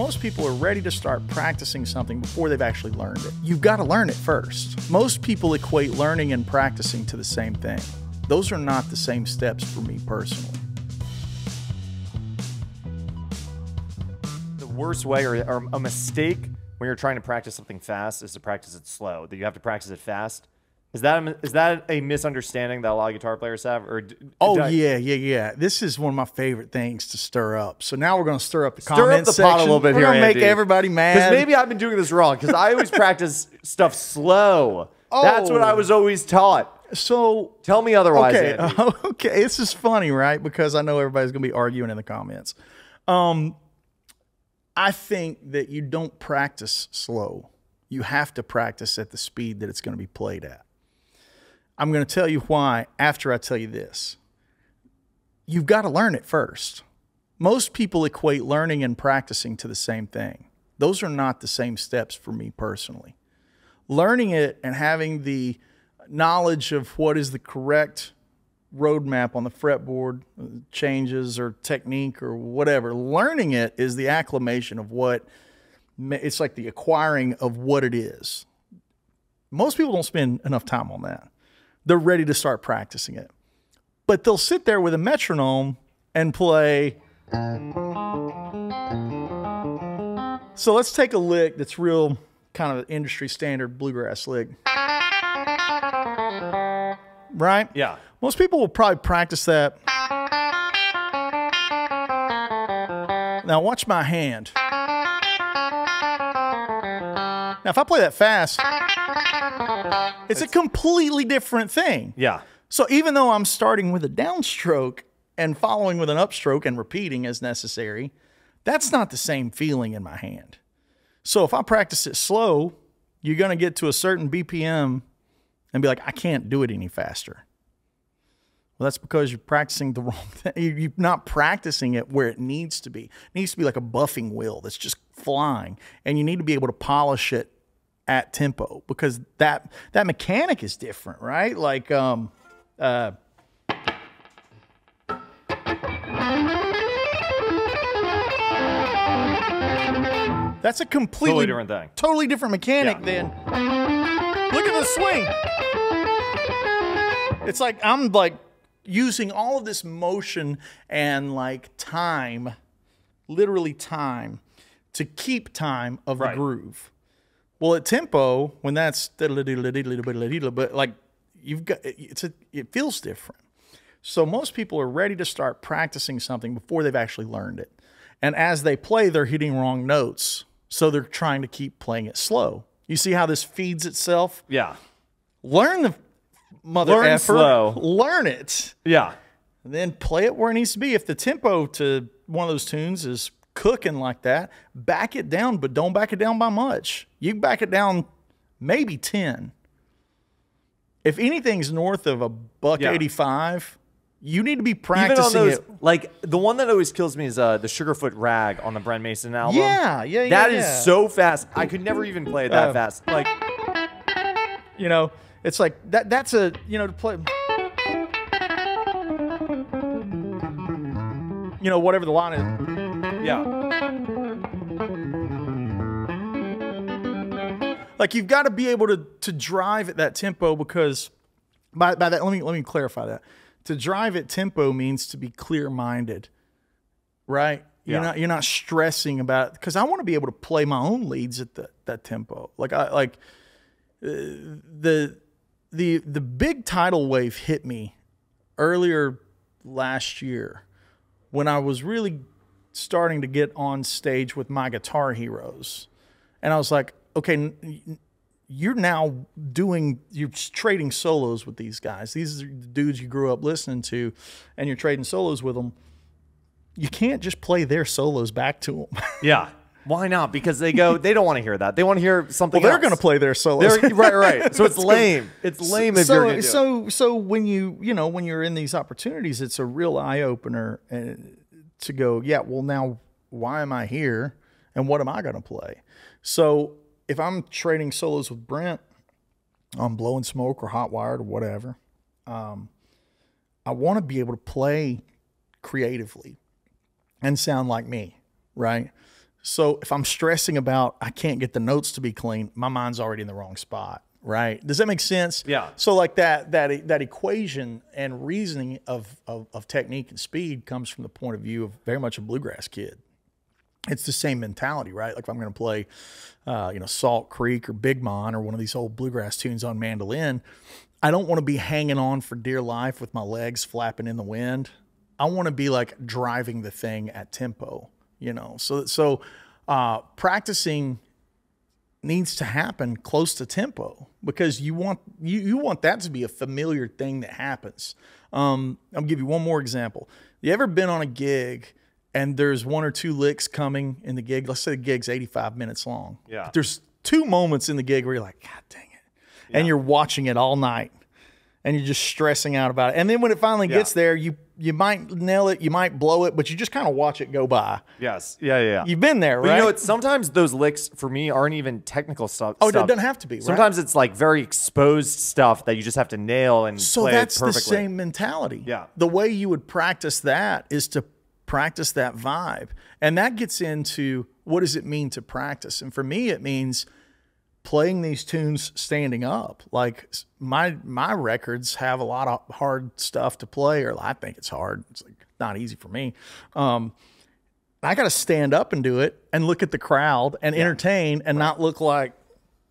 most people are ready to start practicing something before they've actually learned it. You've got to learn it first. Most people equate learning and practicing to the same thing. Those are not the same steps for me personally. The worst way or, or a mistake when you're trying to practice something fast is to practice it slow. That you have to practice it fast. Is that a, is that a misunderstanding that a lot of guitar players have? Or Oh I- yeah, yeah, yeah. This is one of my favorite things to stir up. So now we're going to stir up the Stir comment up the section. pot a little bit here. we're gonna make Andy. everybody mad. Because maybe I've been doing this wrong. Because I always practice stuff slow. Oh. That's what I Oh. was always taught. so Tell me otherwise, okay, okay. This is funny, right? Because I know everybody's going to be arguing in the comments. Um, I think that you don't practice slow. You have to practice at the speed that it's going to be played at. I'm going to tell you why after I tell you this. You've got to learn it first. Most people equate learning and practicing to the same thing. Those are not the same steps for me personally. Learning it and having the knowledge of what is the correct roadmap on the fretboard, changes or technique or whatever. Learning it is the acclimation of what it's like the acquiring of what it is. Most people don't spend enough time on that. They're ready to start practicing it. But they'll sit there with a metronome and play. So let's take a lick that's real kind of industry standard bluegrass lick. Right? Yeah. Most people will probably practice that. Now, watch my hand. Now, if I play that fast, it's a completely different thing. Yeah. So, even though I'm starting with a downstroke and following with an upstroke and repeating as necessary, that's not the same feeling in my hand. So, if I practice it slow, you're going to get to a certain BPM and be like, I can't do it any faster. Well, that's because you're practicing the wrong thing. You're not practicing it where it needs to be. It needs to be like a buffing wheel that's just flying, and you need to be able to polish it at tempo because that that mechanic is different, right? Like, um, uh, that's a completely Totally different thing. totally different mechanic Yeah. than look at the swing. It's like I'm like using all of this motion and like time, literally time, to keep time of Right. the groove. Well, at tempo, when that's but like you've got it's a it feels different. So most people are ready to start practicing something before they've actually learned it. And as they play, they're hitting wrong notes. So they're trying to keep playing it slow. You see how this feeds itself? Yeah. Learn the mother Learn effer. slow. Learn it. Yeah. And then play it where it needs to be. If the tempo to one of those tunes is cooking like that, back it down, but don't back it down by much. You back it down maybe 10. If anything's north of a buck Yeah. 85, you need to be Even on practicing those, it. like the one that always kills me is uh, the Sugarfoot Rag on the Brent Mason album. Yeah, yeah, yeah, That is yeah. so fast. I could never even play it that Uh, fast. Like, You know, it's like that. That's a you know to play. You know, whatever the line is. Yeah, Like you've got to be able to to drive at that tempo because by by that let me let me clarify that. To drive at tempo means to be clear minded, right? You're Yeah. not you're not stressing about because I want to be able to play my own leads at the, that tempo. Like I like uh, the the the big tidal wave hit me earlier last year when I was really starting to get on stage with my guitar heroes. And I was like, okay, you're now doing, you're trading solos with these guys. These are the dudes you grew up listening to, and you're trading solos with them. You can't just play their solos back to them. yeah. Why not? Because they go, they don't want to hear that. They want to hear something. well, they're going to play their solos. They're, right, right. So it's lame. It's lame if so, you're gonna it. so so when you you know when you're in these opportunities it's a real eye opener and to go yeah well now why am i here and what am i going to play? So if i'm trading solos with brent on blowing smoke or hot wired or whatever um, i want to be able to play creatively and sound like me right? So if I'm stressing about I can't get the notes to be clean, my mind's already in the wrong spot, right? Does that make sense? Yeah. So like that that that equation and reasoning of, of of technique and speed comes from the point of view of very much a bluegrass kid. It's the same mentality, right? Like if I'm going to play, uh, you know, Salt Creek or Big Mon or one of these old bluegrass tunes on mandolin, I don't want to be hanging on for dear life with my legs flapping in the wind. I want to be like driving the thing at tempo, you know. So so uh, practicing needs to happen close to tempo because you want you, you want that to be a familiar thing that happens. Um, I'll give you one more example. You ever been on a gig and there's one or two licks coming in the gig? Let's say the gig's 85 minutes long. Yeah. But there's two moments in the gig where you're like, God dang it. And you're watching it all night and you're just stressing out about it. And then when it finally gets there, you you might nail it, you might blow it, but you just kind of watch it go by. Yes. Yeah. Yeah. yeah. You've been there, But right? you know what? Sometimes those licks for me aren't even technical stuff. Oh, it doesn't have to be, right? Sometimes it's like very exposed stuff that you just have to nail and So play that's the same mentality. Yeah. The way you would practice that is to practice that vibe. And that gets into what does it mean to practice? And for me, it means playing these tunes standing up. Like my my records have a lot of hard stuff to play, or I think it's hard. It's like not easy for me. Um, I got to stand up and do it, and look at the crowd and entertain, and not look like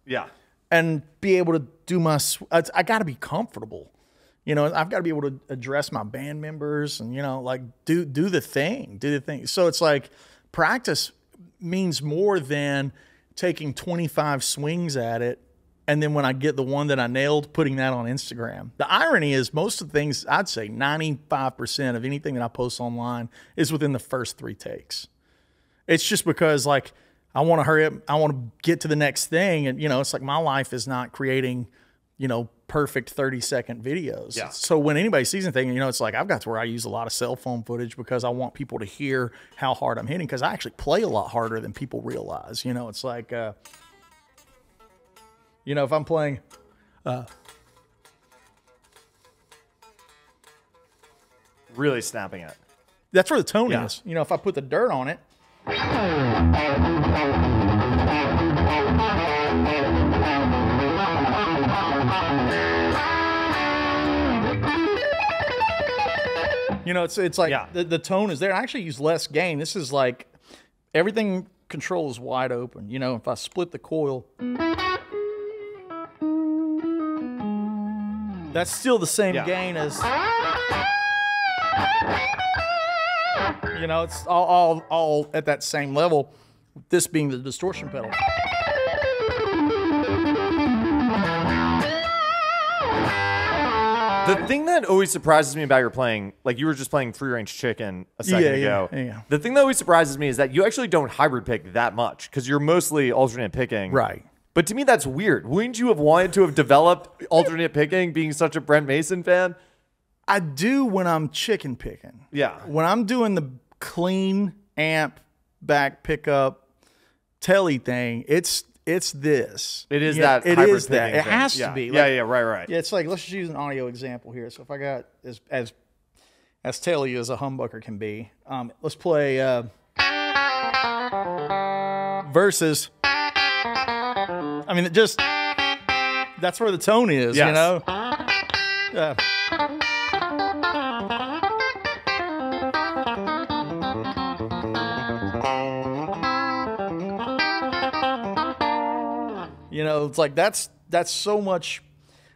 Yeah. and be able to do my. I, I got to be comfortable. You know, I've got to be able to address my band members and you know, like do do the thing, do the thing. So it's like practice means more than taking 25 swings at it and then when I get the one that I nailed, putting that on Instagram. The irony is most of the things I'd say 95% of anything that I post online is within the first 3 takes. It's just because like I want to hurry up, I want to get to the next thing, and you know, it's like my life is not creating, you know, perfect thirty second videos. Yeah. So when anybody sees anything, you know, it's like I've got to where I use a lot of cell phone footage because I want people to hear how hard I'm hitting because I actually play a lot harder than people realize. You know, it's like, uh, you know, if I'm playing. Really snapping it. That's where the tone Yeah. is. You know, if I put the dirt on it. You know, it's it's like Yeah. the, the tone is there. I actually use less gain. This is like everything control is wide open. You know, if I split the coil, that's still the same Yeah. gain as you know, it's all, all all at that same level. This being the distortion pedal. The thing that always surprises me about your playing, like you were just playing free range chicken a second Yeah, ago. yeah, yeah. The thing that always surprises me is that you actually don't hybrid pick that much because you're mostly alternate picking. Right. But to me, that's weird. Wouldn't you have wanted to have developed alternate picking, being such a Brent Mason fan? I do when I'm chicken picking. Yeah. When I'm doing the clean amp back pickup telly thing, it's it's this. It is Yeah, that. It is that. picking It has yeah. to be. yeah, Like- yeah, right, right. Yeah, it's like let's just use an audio example here. So if I got as as as telly as a humbucker can be, um, let's play uh, versus. I mean, it just that's where the tone is, you Yes. know. Uh, You know, it's like that's that's so much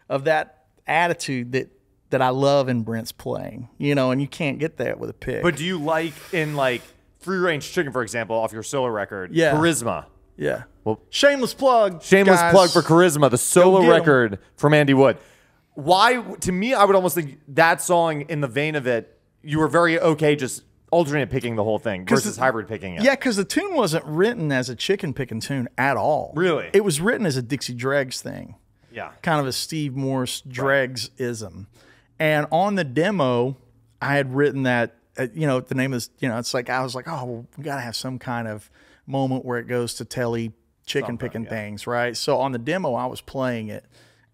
of that attitude that that I love in Brent's playing. You know, and you can't get that with a pick. But do you like in like free range chicken, for example, off your solo record? Yeah. Charisma. yeah. Well- shameless plug. Shameless guys. plug for Charisma, the solo get 'em. record from Andy Wood. Why, to me, I would almost think that song in the vein of it, you were very okay just alternate picking the whole thing versus the- hybrid picking it. Yeah, because the tune wasn't written as a chicken picking tune at all. Really? It was written as a Dixie Dregs thing. Yeah. kind of a Steve Morse Dregs ism. And on the demo, I had written that, uh, you know, the name is, you know, it's like, I was like, oh, well, we got to have some kind of moment where it goes to telly chicken picking things, right? So on the demo, I was playing it.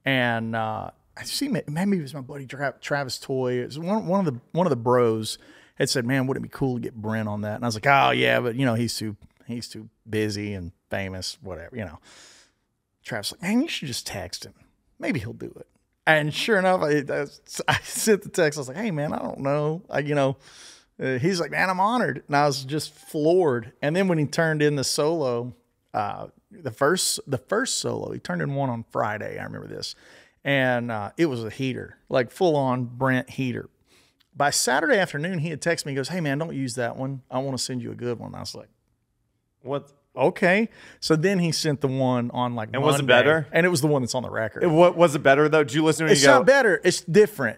And uh, I see, ma- maybe it was my buddy Travis Toy. It was one, one of the one of the bros had said, man, wouldn't it be cool to get Brent on that? And I was like, oh, yeah, but, you know, he's too. He's too busy and famous, whatever, you know. Travis like, man, you should just text him. Maybe he'll do it. And sure enough, I, I sent the text. I was like, hey, man, I don't know. I, you know, uh, he's like, man, I'm honored. And I was just floored. And then when he turned in the solo, uh, the first the first solo, he turned in one on Friday. I remember this. And uh, it was a heater, like full on Brent heater. By Saturday afternoon, he had texted me, he goes, Hey man, don't use that one. I want to send you a good one. I was like, What? Okay. So then he sent the one on like And was it better? And it was the one that's on the record. What was it better though? Did you listen to it? it's not better. It's different.